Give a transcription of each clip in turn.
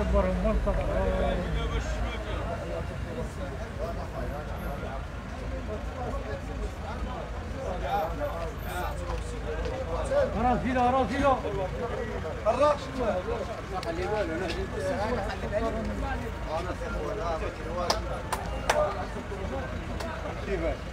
كبر المنطقة راس فيلا راس خلي أنا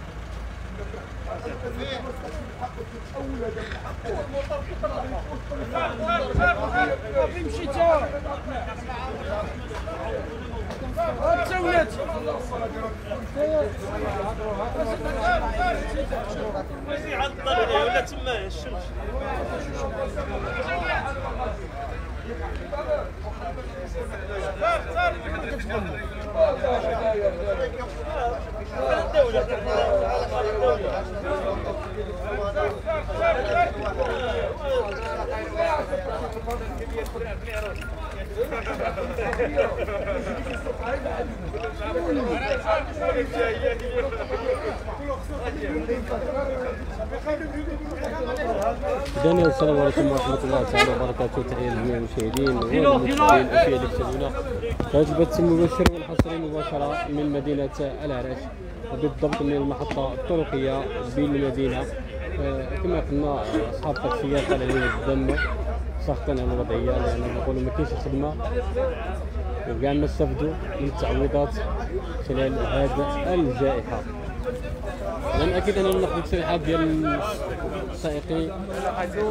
ولا تما الشمس إذن السلام عليكم ورحمة الله تعالى وبركاته. تحية لجميع المشاهدين والمتابعين الأخير اللي كتابعونا في هذا البث المباشر والحصري مباشرة من مدينة العراش وبالضبط من المحطة الطرقية بالمدينة آه، كما قلنا أصحاب التاكسيات طالعين الدم. ساخطين على الوضعية لأن نقولوا ما كاينش خدمة. وكاع ما استفدوا من التعويضات خلال هذه الجائحة. لأن أكيد أنا ناخذ تصريحات ديال السائقين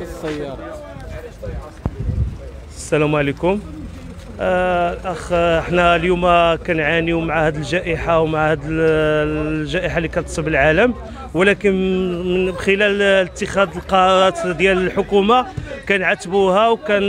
السيارة. السلام عليكم. آه، أخ إحنا اليوم كنعانيو مع هذه الجائحة ومع هذه الجائحة اللي كتصيب العالم. ولكن من خلال اتخاذ القرارات ديال الحكومة كنعاتبوها وكان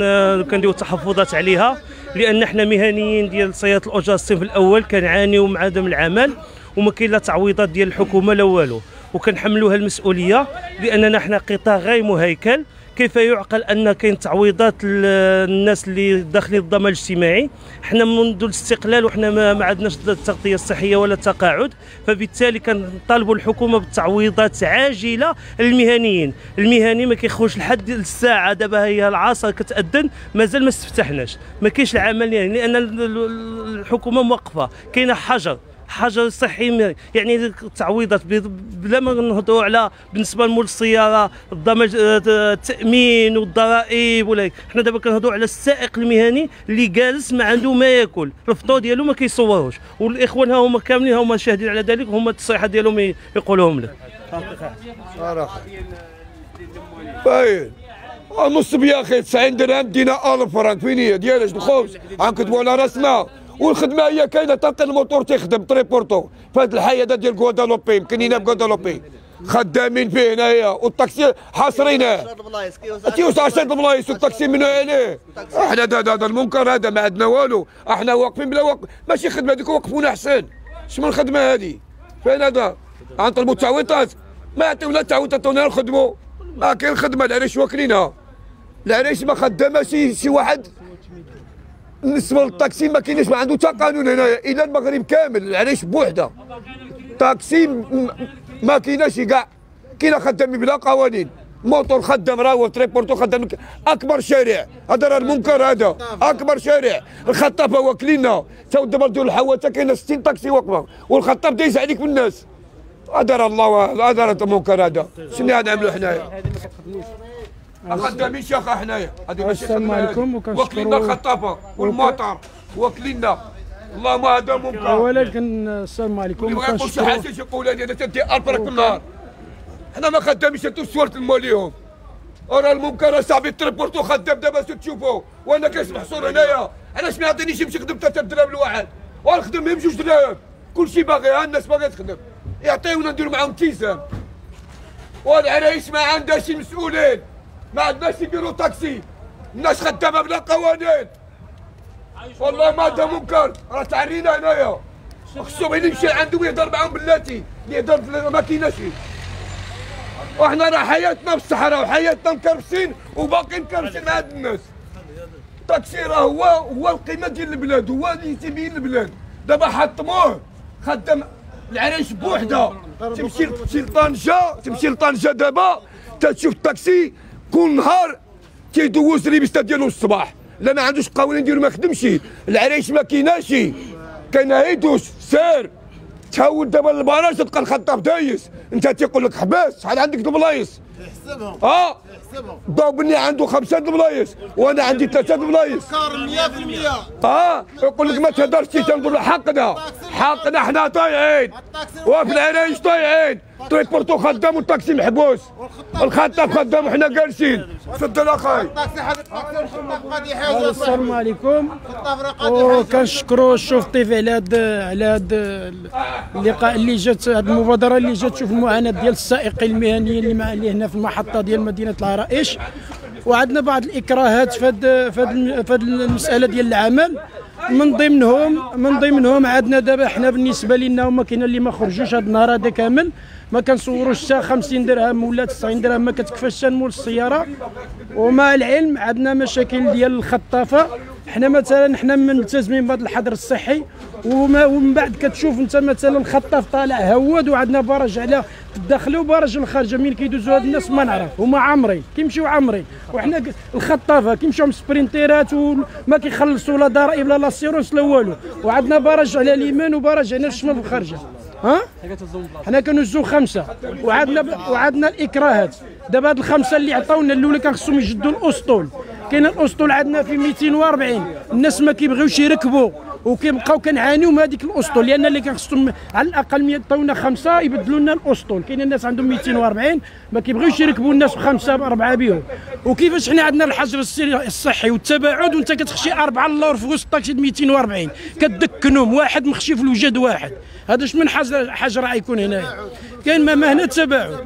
كنديروا تحفظات عليها لأن إحنا مهنيين ديال صيادله الأجرة الصف الأول كنعانيو من عدم العمل وما كاين لا تعويضات ديال الحكومة لا والو. وكنحملوها المسؤولية لأننا إحنا قطاع غير مهيكل كيف يعقل أن كاين تعويضات للناس اللي داخلين الضمان الاجتماعي؟ حنا منذ الاستقلال وحنا ما, عندناش التغطية الصحية ولا التقاعد فبالتالي كنطالبوا الحكومة بالتعويضات عاجلة للمهنيين. المهني ما كيخرجش لحد الساعة دابا هي العصر كتأذن مازال ما استفتحناش. ما كاينش العمل يعني لأن الحكومة موقفة. كاينة حجر. حجر صحي يعني التعويضات بلا ما نهضروا على بالنسبة لمول السيارة الضمان التأمين والضرائب ولا حنا دابا كنهضروا على السائق المهني اللي جالس ما عنده ما ياكل. الفطور ديالو ما كيصوروش. والإخوان ها هما كاملين هما شاهدين على ذلك هما التصريحات ديالهم يقولوهم لك. صراحة باين نص بيا أخي 90 درهم دينا 1000 فرنك. فين هي؟ ديالاش الخبز غنكتبوا على راسنا. والخدمة هي كاينة تلقى الموتور تيخدم تريبورتو. في هذه الحي هذا ديال غوادالوبي مكنينه بغوادالوبي خدامين فيه هنايا والطاكسي حاصرينه تيوسع عشرة بلايص والطاكسي منو عليه إحنا هذا المنكر هذا ما عندنا والو. إحنا واقفين بلا وقف. ماشي خدمة هذيك وقفونا أحسن. شنو الخدمة هذه؟ فين هذا؟ غنطلبوا تعويضات ما عطيونا تعويضات نخدموا ما كاين خدمه العريش واكلينها. العريش ما خدامه شي شي واحد. بالنسبة للطاكسي ما كاينش ما عنده حتى قانون هنايا إلى المغرب كامل العريش بوحدة؟ طاكسي ما كايناش كاع كاين خدامين بلا قوانين موتور خدام راهو تريبورتو خدام أكبر شارع هذا راه المنكر هذا أكبر شارع الخطافه واكلينا تا دابا ديال الحواته كاينة 60 طاكسي واقفة والخطاب دايز عليك بالناس. هذا راه الله هذا راه المنكر هذا. شنو غنعملوا حنايا؟ خدامين شيخ حنايا هذه ماشي السلام عليكم وكنشكروا واكلين الخطافه والمطر واكلين اللهم هذا منكر. ولكن السلام عليكم. اللي بغى يقول شي حاجة يقول هذه تدي البرك بالنهار حنا ما خدامينش انتو صورة الموليهم راه المنكر صاحبي تريبورتو خدام دابا تشوفوا؟ وأنا كاش محصور هنايا؟ علاش ما يعطينيش يمشي يخدم 3 دراهم الواحد؟ ونخدم بهم جوج دراهم. كلشي باغي ها الناس باغية تخدم. يعطيونا نديروا معاهم تيزان والعرايش ما عندهاش مسؤولين. ما عندناش يديروا تاكسي. الناس خدامة بلا قوانين. والله ما هذا منكر. راه تعرينا هنايا. خصهم اللي يمشي عندهم يهضر معاهم بلاتي. يهضر ما كايناش. وحنا راه حياتنا في الصحراء وحياتنا مكرسين وباقي مكرسين مع هاد الناس. التاكسي راه هو هو القيمة ديال البلاد. هو اللي تيبين البلاد. دابا حطموه. خدام العريش بوحده تمشي تمشي لطنجه تمشي لطنجة دابا. تشوف التاكسي. كل نهار تيدوز بيستا ديالو الصباح. لا ما عندوش قوانين ديالو ما خدمش العرايش ما كايناش كاين هيدوش سير! تهود دابا البراج تلقى الخطاب دايس. انت تيقول لك حباس شحال عندك البلايص يحسبهم آه. يحسبهم ضربني عنده خمسة البلايص وأنا عندي ثلاثة البلايص كار 100% آه. يقول لك ما تهدرش تنقول له حقنا. حقنا حنا طايعين. وفي العرايش طايعين؟ triporteur خدام والطاكسي محبوس. الخطاب خدام. وحنا جالسين. تفضل اخاي السلام عليكم. وكنشكروا الشوف تيفي على هاد على هاد اللقاء اللي جات هاد المبادرة اللي جات. تشوف المعاناة ديال السائقين المهنيين اللي مع اللي هنا في المحطة ديال مدينة العرائش وعندنا بعض الإكراهات في هاد المسألة ديال العمل. من ضمنهم من ضمنهم عندنا دابا حنا بالنسبة لنا هما كاين اللي ما خرجوش هاد النهار هذا كامل ما كنصوروش حتى 50 درهم ولا 90 درهم ما كتكفاش حتى نمول السيارة. ومع العلم عندنا مشاكل ديال الخطافة. حنا مثلا حنا ملتزمين بهذا الحظر الصحي ومن بعد كتشوف انت مثلا الخطاف طالع هود وعندنا برج على الداخل و barrage الخارجه من كيدوزوا هاد الناس ما نعرف. هما عامرين كيمشيو عامرين. وحنا الخطافة كيمشيو مسبرينتيرات وما كيخلصوا لا ضرائب لا l'assurance لا والو. وعندنا barrage على اليمين و barrage على الشمال والخارجه ها؟ حنا كندوزو خمسة. وعندنا وعندنا الإكراهات. دابا هاد الخمسة اللي عطاونا الأولى كان خصهم يجدوا الأسطول. كاين الأسطول عندنا في 240 الناس ما كيبغيوش يركبوا وكيبقاو كنعانيو من هذيك الأسطول لأن اللي كان خصهم على الأقل يعطيونا خمسة يبدلوا لنا الأسطول. كاين الناس عندهم 240 ما كيبغيوش يركبوا الناس بخمسة بأربعة بهم وكيفاش حنا عندنا الحجر الصحي والتباعد وانت كتخشي أربعة اللور في وسط الطاكسي 240 كدكنهم واحد مخشي في الوجد واحد. هذا اش من حجر حجر غيكون هنايا؟ كاين ما مهنه تباعد.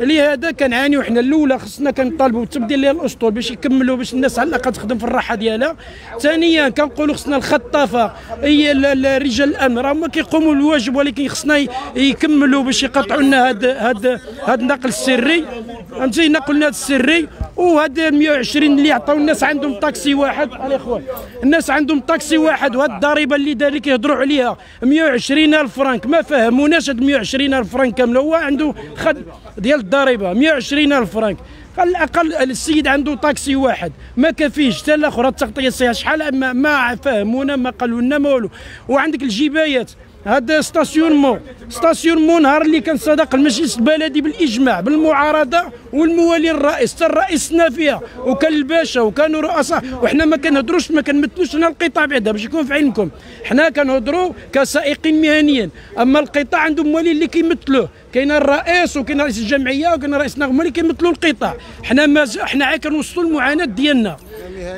لهذا كنعانيو حنا. الأولى خصنا كنطالبوا بتبديل ديال الأسطول باش يكملوا باش الناس على الاقل تخدم في الراحة ديالها. ثانيا كنقولوا خصنا الخطافة. هي ال- ال- رجال الأمن. هما كيقوموا الواجب ولكن خصنا يكملوا باش يقطعوا لنا هاد هاد هاد النقل السري. فهمتي؟ نقل النقل السري. وهاد 120 اللي عطاو الناس عندهم طاكسي واحد. الاخوان الناس عندهم طاكسي واحد. وهاد الضريبة اللي داري كيهضروا عليها 120 ألف فرانك. ما فهموناش هاد 120 ألف فرانك كامله هو عنده خد ديال الضريبة 120 ألف فرانك. على الأقل السيد عنده طاكسي واحد. ما كافيش حتى الآخر التغطية الصحيه شحال ما, ما فهمونا ما قالوا لنا ما والو. وعندك الجبايات. هذا stationnement stationnement نهار اللي كان صدق المجلس البلدي بالإجماع بالمعارضة والموالي الرئيس حتى الرئيس فيها وكان الباشا وكانوا رؤساء. وحنا ما كنهضروش ما كنمثلوش هنا القطاع بعدا باش يكون في علمكم حنا كنهضروا كسائقين مهنيين. أما القطاع عندهم موالي اللي كيمثلوه. كاين الرئيس وكاين رئيس الجمعية وكاين رئيس النغمه اللي كيمثلوا القطاع. حنا ما حنا عا كنوصلوا المعاناة ديالنا.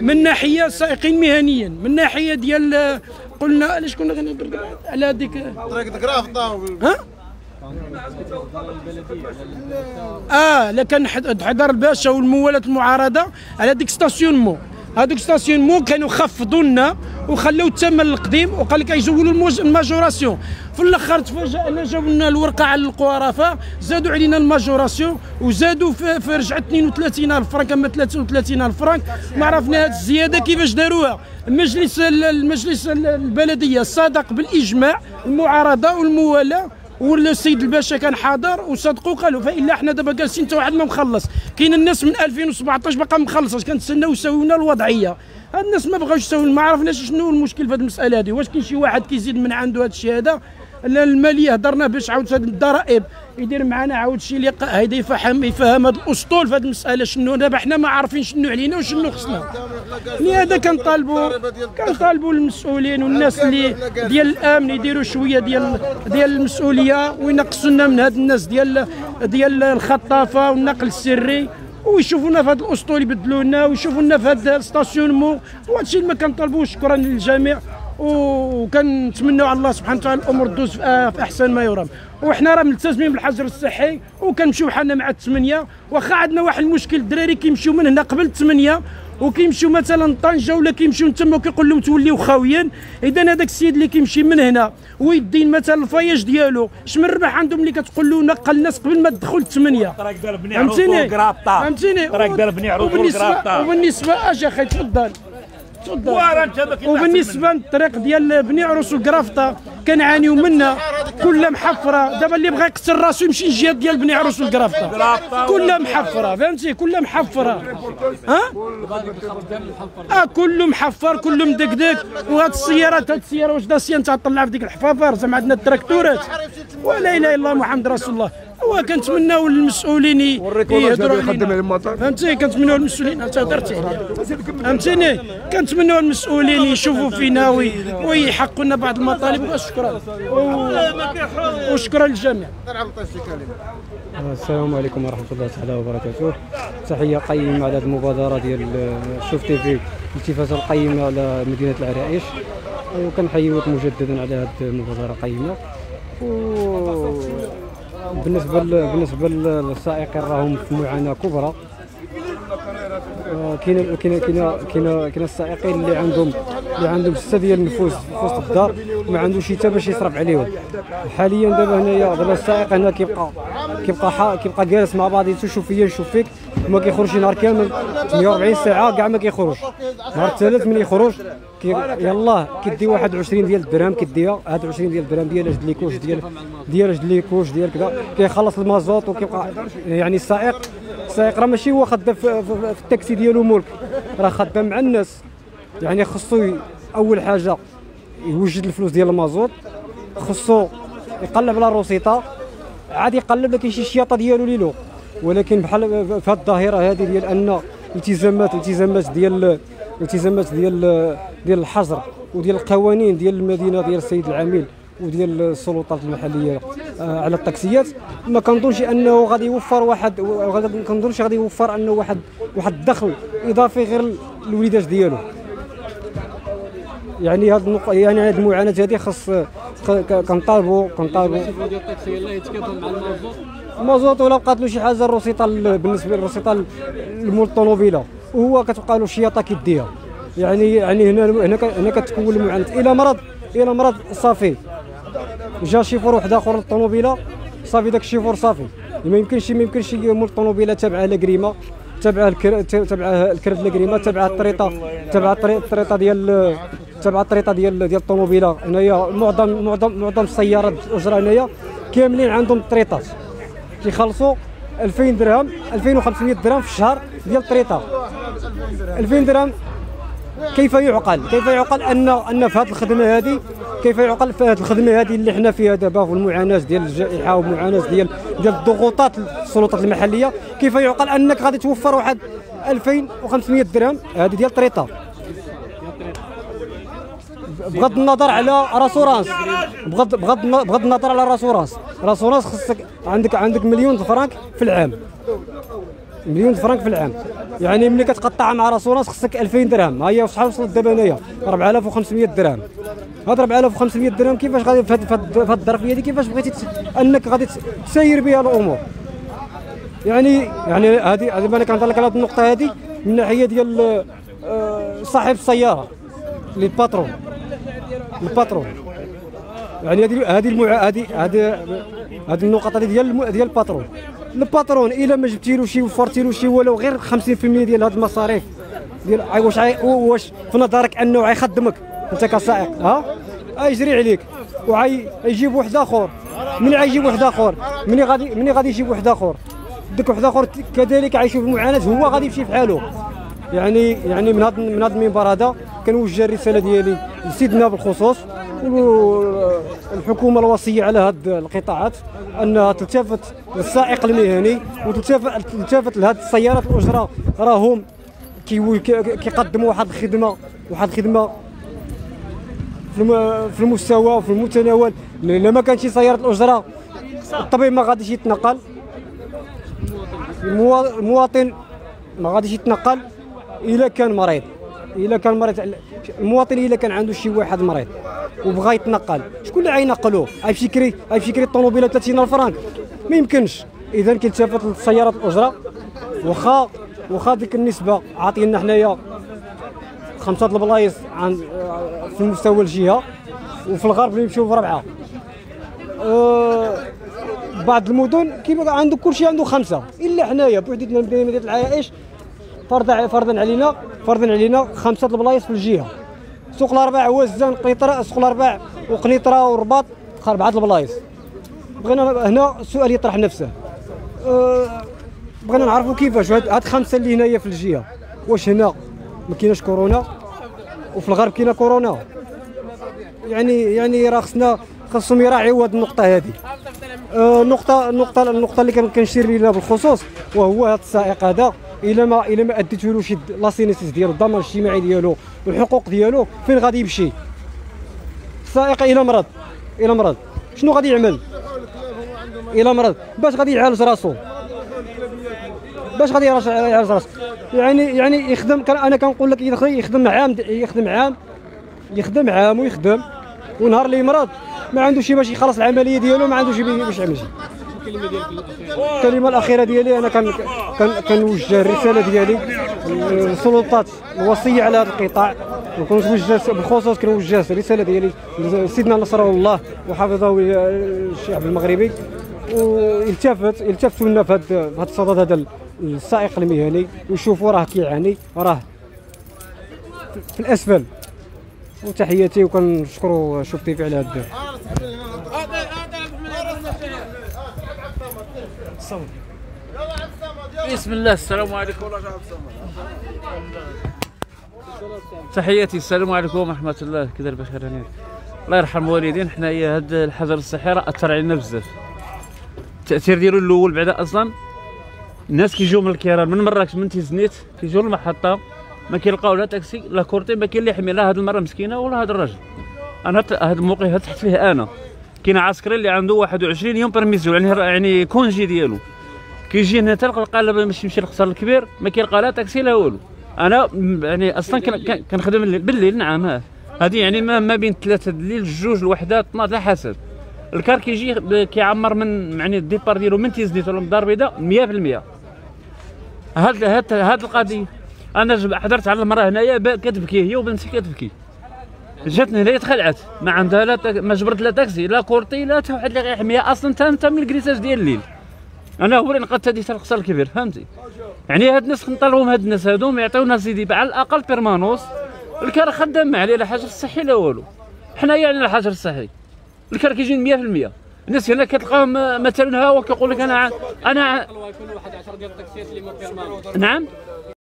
من ناحية سائقين مهنيين من ناحية ديال قلنا علاش كنا كنهضروا على هذيك طريق دكراف ها؟ آه لا كان حد- حضر الباشا والموالاه المعارضة على ديك ستاسيونمون هذوك ستاسيونمون كانوا خفضوا لنا وخلوا الثمن القديم وقال لك يزولوا الماجوراسيون. في الآخر تفاجئنا جاو لنا الورقة على القرافه زادوا علينا الماجوراسيون وزادوا في, في رجعت 32 ألف فرنك أما 33 ألف فرنك ما عرفنا هذه الزيادة كيفاش داروها. المجلس المجلس البلدية صادق بالإجماع المعارضة والموالاه والسيد الباشا كان حاضر وصدقوا قالوا فإلا حنا دابا جالسين حتى واحد ما مخلص. كاين الناس من 2017 باقا مخلصاش كنتسناو يساويو لنا الوضعية. هاد الناس ما بغاوش يساويو ما عرفناش شنو المشكل في هذه المسألة هذه واش كاين شي واحد كيزيد من عنده هذا الشيء هذا؟ الماليه هضرنا باش عاود هاد الضرائب. يدير معنا عاود شي لقاء هيدا يفهم يفهم هاد الأسطول في هذه المسألة. شنو دابا حنا ما عارفين شنو علينا وشنو خصنا. لهذا كنطالبوا كنطالبوا المسؤولين والناس اللي ديال الأمن يديروا شوية ديال ديال المسؤولية وينقصوا لنا من هاد الناس ديال ديال الخطافة والنقل السري. ويشوفونا في هذا الأسطول يبدلوا لنا ويشوفونا في هذا ال stationnement وهذا الشيء اللي ما كنطالبوش. شكرا للجميع. وكنتمنوا على الله سبحانه وتعالى الأمور تدوز في آه، في أحسن ما يرام. وحنا راه ملتزمين بالحجر الصحي وكنمشيو حنا مع الثمانيه واخا عندنا واحد المشكل الدراري كيمشيو من هنا قبل الثمانيه وكيمشيو مثلا طنجة ولا كيمشيو تما وكيقول لهم توليو خاويين اذا هذاك السيد اللي كيمشي من هنا ويدين مثلا ال voyage ديالو اش من ربح عندهم اللي كتقول له نقل الناس قبل ما تدخل الثمانيه فهمتيني؟ فهمتيني؟ وبالنسبه وبالنسبة أجي أخي تفضل. وبالنسبة للطريق ديال بني عروس والقرافطة كنعانيو منها. كلها محفرة دابا اللي بغى يقتل راسو يمشي الجهه ديال بني عروس والقرافطة. كلها محفرة فهمتي؟ كلها محفرة. ها؟ آه كله محفر كله مدقدق وهاد السيارات هاد السيارة واش داسيه انت طلع في ديك الحفافر زعما عندنا التراكتورات. ولا إله إلا الله محمد رسول الله. هو كنتمناو للمسؤولين ي- يهضروا علينا. فهمتي كنتمناو المسؤولين انت هضرت فهمتيني كنتمناو المسؤولين يشوفوا فينا وي- ويحققوا لنا بعض المطالب. وشكرا. وشكرا. للجميع. السلام عليكم ورحمة الله تعالى وبركاته. تحية قيمة على هذه المبادرة ديال شوف تي في. التفاته القيمة على مدينة العرائش. وكنحييوك مجددا على هذه المبادرة القيمه و بالنسبة بالنسبة للسائقين راهم في معاناة كبرى. كاين كاين كاين كاين السائقين اللي عندهم اللي عندهم ستة ديال النفوس في وسط الدار ما عندوش حتى باش يصرف عليهم. حاليا دابا هنايا دابا السائق هنا كيبقى كيبقى كيبقى جالس مع بعضياتو شوف فيا نشوف فيك. ما كيخرجش نهار كامل 140 ساعة كاع ما كيخرج نهار الثالث من يخرج يلاه كيدي واحد 20 ديال الدرهم كيديها هاد 20 ديال الدرهم ديال اجد les couches ديال ديال اجد les couches ديال كذا. كيخلص المازوت وكيبقى يعني السائق السائق راه ماشي هو خدام في, في, التاكسي ديالو ملك. راه خدام مع الناس. يعني خصو أول حاجة يوجد الفلوس ديال المازوت. خصو يقلب على الروسيطة. عاد يقلب لك شي شياطة ديالو ليلو. ولكن بحال في هذه الظاهرة هذه ديال أن التزامات التزامات ديال التزامات ديال ديال الحظر وديال القوانين ديال المدينة ديال السيد العميل. وديال السلطات المحلية آه، على التاكسيات ما كنظنش أنه غادي يوفر واحد غادي كنظنش غادي يوفر أنه واحد واحد الدخل إضافي غير الوليدات ديالو. يعني هاد النق... يعني هاد المعاناة هذه خاص كنطالبوا كنطالبوا المازوت ولا بقات له شي حاجة الروسيطه ال- بالنسبة للروسيطه المول الطوموبيله وهو كتبقى له شياطه كيديها يعني يعني هنا هنا هنا كتكون المعاناة. إلى مرض إلى مرض صافي. جا شيفور واحد اخر للطوموبيله. صافي داك الشيفور صافي. ما يمكنش ما يمكنش مول الطوموبيله تابعه لاكريمه تابعه. تابعه الكرت لاكريمه تابعه الطريطة تابعه الطري- الطريطة ديال تابعه الطريطة ديال ديال الطوموبيله. هنايا معظم معظم معظم السيارات الاجره هنايا كاملين عندهم الطريطات كيخلصوا 2000 درهم 2500 درهم في الشهر ديال الطريطة. 2000 درهم كيف يعقل؟ كيف يعقل ان أن في هذه الخدمة هذه كيف يعقل في هذه الخدمة هذه اللي حنا فيها دابا والمعاناه ديال الجائحة والمعاناه ديال ديال الضغوطات السلطات المحلية كيف يعقل أنك غادي توفر واحد 2500 درهم؟ هذه ديال الطريطه بغض النظر على l'assurance بغض بغض بغض النظر على l'assurance l'assurance خصك عندك عندك مليون فرانك في العام. مليون فرانك في العام. يعني ملي كتقطع مع l'assurance خصك 2000 درهم. ها هي شحال وصلت دابا هنايا 4500 درهم. هاد 4500 درهم كيفاش غادي في هاد- في هاد- في هاد الظرفيه هذه كيفاش بغيتي أنك غادي تس- تسير بها الأمور. يعني يعني هذه هذه أنا كنهضر لك على هذه النقطة هذه من الناحيه ديال آه، صاحب السيارة اللي ال patron ال patron يعني هذه هذه. هذه هذه النقطة ديال. ديال ال patron. ال patron إلا ما له شي ولو غير 50% ديال هذه المصاريف. ديال واش. واش في نظرك أنه غيخدمك أنت كسائق ها؟ غيجري عليك وعي يجيب واحد آخر. من غيجيب واحد آخر؟ من غادي من غادي يجيب واحد آخر. داك واحد آخر كذلك غيشوف المعاناه هو غادي يمشي في حاله. يعني يعني من هذا من هذا المنبر هذا كنوجه الرسالة ديالي لسيدنا بالخصوص والحكومة الوصية على هذه القطاعات أنها تلتفت للسائق المهني وتلتفت تلتفت لهذه السيارات الأجرة. راهم كي- كي- كيقدموا واحد الخدمه واحد الخدمة في الم- في المستوى وفي المتناول. الا ما كانش سيارة الأجرة الطبيب ما غاديش يتنقل. الموا- المواطن ما غاديش يتنقل. إلا كان مريض. إلا كان مريض. المواطن إلا كان عنده شي واحد مريض وبغى يتنقل. شكون اللي غينقلوه غيمشي يكري غيمشي يكري الطوموبيله 30000 فرانك؟ ما يمكنش. اذا كيلتفت للسيارات الأجرة. واخا واخا ديك النسبة. عاطينا حنايا خمسة البلايص عن في المستوى الجهة. وفي الغرب يمشيو بربعه أه بعض المدن عنده كل شيء عنده خمسة. إلا حنايا بوحديتنا مدينه مدينة العائش فرض فرضا علينا فرضا علينا خمسة البلايص في الجهة. سوق الأرباع وزان قنيطرة سوق الأرباع وقنيطرة والرباط اربعه البلايص. بغينا هنا السؤال يطرح نفسه. أه بغينا نعرفوا كيفاش هاد خمسة اللي هنايا في الجهة. واش هنا ما كايناش كورونا وفي الغرب كاينة كورونا. يعني يعني راه خصنا خصهم يراعيوا هاد النقطة هذه آه، النقطة النقطة النقطة اللي كنشير ليها بالخصوص وهو هذا السائق هذا. إلا ما إلا ما شي la CNSS ديالو الضمان الاجتماعي ديالو والحقوق ديالو فين غادي يمشي؟ السائق إلا مرض إلا مرض شنو غادي يعمل؟ إلا مرض باش غادي يعالج راسو؟ باش غادي يعالج راسو؟ يعني يعني يخدم كان أنا كنقول لك يخدم عام يخدم عام يخدم عام ويخدم ونهار اللي مرض ما عندوش باش يخلص العملية ديالو ما عندوش باش يعمل شي الكلمة الأخيرة ديالي أنا كان كنوجه الرسالة ديالي للسلطات الوصية على هذا القطاع. وكنوجه بالخصوص كنوجه الرساله ديالي لسيدنا نصره الله وحفظه الشعب المغربي. ويلتفت يلتفتوا لنا في هذا الصدد هذا السائق المهني ويشوفوا راه كيعاني راه في الأسفل. وتحياتي وكنشكروا شوف تيفي على هذا بسم الله السلام عليكم. تحياتي السلام عليكم ورحمة الله. كذا بخير هنيك الله يرحم الوالدين. حنايا هاد الحجر الصحي راه أثر علينا بزاف. التأثير ديالو الأول بعدا أصلا الناس كيجيو من الكيران. من مراكش من تيزنيت كيجيو للمحطة. ما كيلقاو لا تاكسي لا courtier ما كاين اللي يحمي لا هاد المرأة مسكينة ولا هاد الراجل أنا هاد الموقف طحت فيه أنا. كاين عسكري اللي عنده 21 يوم permission يعني يعني congé ديالو. كيجي هنا تلقى قال باش يمشي للقصر الكبير ما كيلقى لا تاكسي لا والو. أنا يعني أصلا كن- كن- كنخدم الليل- بالليل نعم هذه يعني ما, ما بين ثلاثة الليل الجوج الوحدة 12 على حسب. الكار كيجي كيعمر من يعني ال départ ديالو من تيزنيت ولا من الدار البيضاء 100% هاد هاد القضية. أنا حضرت على المرأة هنايا كتبكي هي وبنتي كتبكي. جاتني هنايا تخلعت. ما عندها لا تاك... ما جبرت لا تاكسي لا courtier لا حتى واحد اللي غيحميها أصلا تا انت من الكريساج ديال الليل. أنا هو اللي نقدت هذه القصر الكبير فهمتي؟ يعني هاد الناس نطلبهم هاد الناس هادو ما يعطيونا سيدي على الأقل بيرمانوس الكار خدام عليه لا حجر صحي لا والو. حنا يعني الحجر الصحي. الكار كيجي 100% الناس هنا كتلقاهم مثلا ها هو كيقول لك أنا أنا واحد 10 ديال التاكسيات اللي ما نعم؟